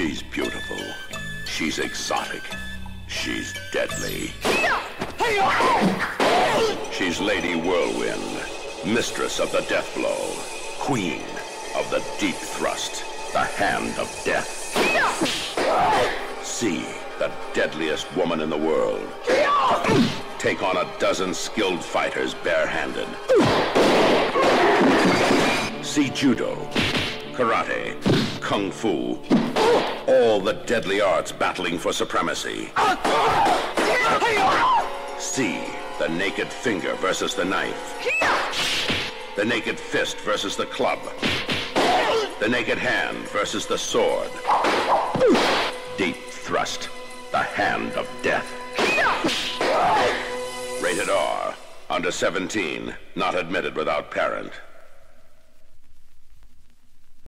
She's beautiful. She's exotic. She's deadly. She's Lady Whirlwind, mistress of the death blow, queen of the deep thrust, the hand of death. See the deadliest woman in the world. Take on a dozen skilled fighters barehanded. See judo, karate, kung fu, all the deadly arts battling for supremacy. See the naked finger versus the knife. The naked fist versus the club. The naked hand versus the sword. Deep thrust, the hand of death. Rated R, under 17, not admitted without parent.